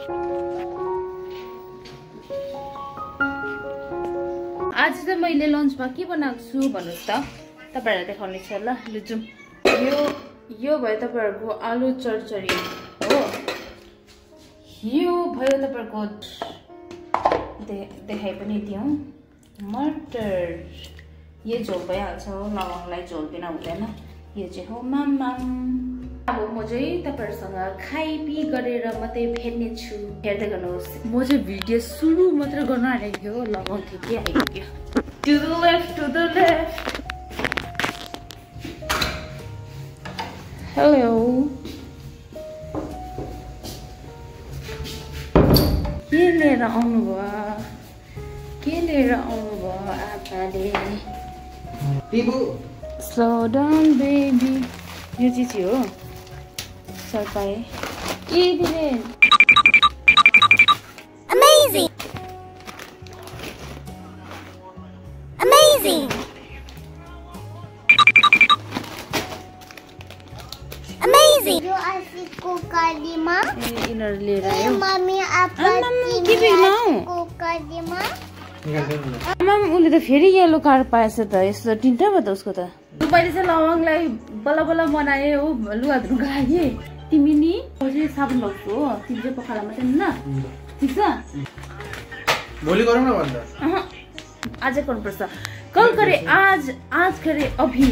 आज चाहिँ मैले लन्चमा के बनाएको छु भन्नुहोस् त। तपाईँहरूलाई देखाउने छ ल लु जाउँ। यो यो भयो तपाईँहरूको आलु चरचरी हो। यो भयो तपाईँहरूको दे देखाइ पनि दिउँ। मटर यो झोल भइहाल्छ हो लवङलाई झोल बिना हुँदैन। यो चाहिँ हो माम। अब म चाहिँ तपाईँहरूसँग खाइपी गरेर मात्रै फेर्ने छु। हेर्दै गर्नुहोस्। म चाहिँ भिडियो सुरु मात्रै गर्न हो लवङ थियो के आइपुग्यो। To the left to the left hello के लिएर आउनुभयो? के लिएर आउनुभयो आपाले? स्लो डाउन बेबी यो 설파해 1위는 Amazing! Amazing! Amazing! You are kukardi ma? Eh, inarli rayo. Mami, apa tini kukardi ma? माम उसले त फेरि यल्लो कार्ड पाएछ त यस्तो तिनवटा भयो त उसको त पहिले चाहिँ लवङलाई बल्ल बल्ल बनाएँ हो लुगा धुनु गाएँ तिमी नि म चाहिँ साबुन लगाउँछु? हो तिमी चाहिँ पखाला मात्रै ल ठिक छ? भोलि गरौँ न भन्दा। आजै गर्नुपर्छ। कल गरे आज आज गरे अभि।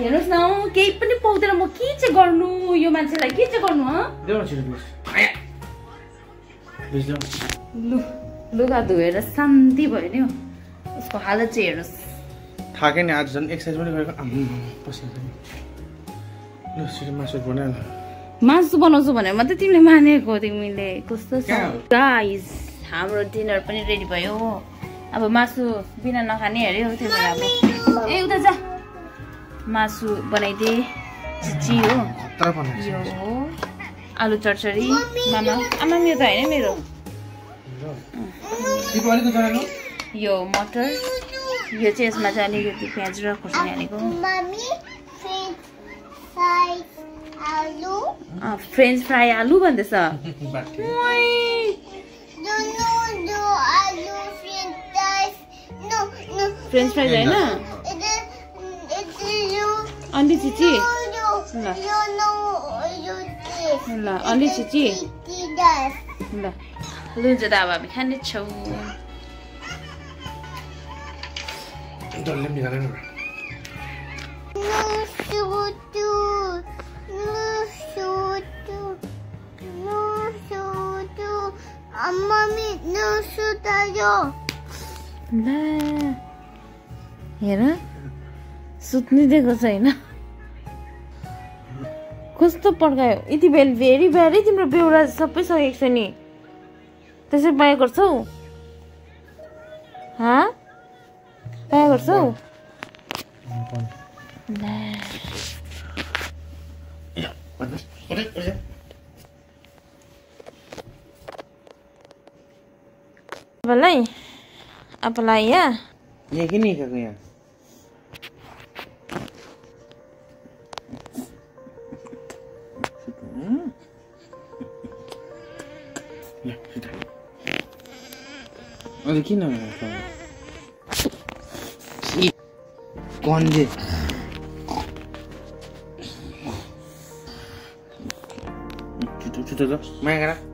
हेर्नुहोस् न केही पनि पाउँदैन। म के चाहिँ गर्नु? यो मान्छेलाई के चाहिँ गर्नु न लु लुगा धोएर शान्ति भयो नि उसको हालत चाहिँ हेर्नुहोस्। थाकेँ नि आज झन् एक्सर्साइज पनि गरेको। पसिन्छ नि। मासु बनाउँछु भनेर मात्रै तिमीले मानेको तिमीले कस्तो छ? गाइस हाम्रो डिनर पनि रेडी भयो अब मासु बिना नखाने अरे हो त्यही भएर अब ए उता जा मासु बनाइदिए चिची हो यो हो आलु चरचरी मामा आमा मेरो त होइन मेरो यो मटर यो चाहिँ यसमा चाहिँ अलिकति प्याज र खोर्सानी हालेको फ्रेन्च फ्राई आलु भन्दैछ। होइन? अन्डिचिची ल। अब हामी खाने छौँ। ला हेर सुत्नै दिएको छैन कस्तो पड्कायो यति बेल भेरी ब्याडै तिम्रो बेउरा सबै सकेको छ नि त्यसै बाया गर्छौ हा बाया गर्छौ Nah. Ya, bagus. oke. Apa lagi? Apa lagi ya? Ya gini kak hmm. Ya, sudah. Ada kina apa? Si. Konde. माया गर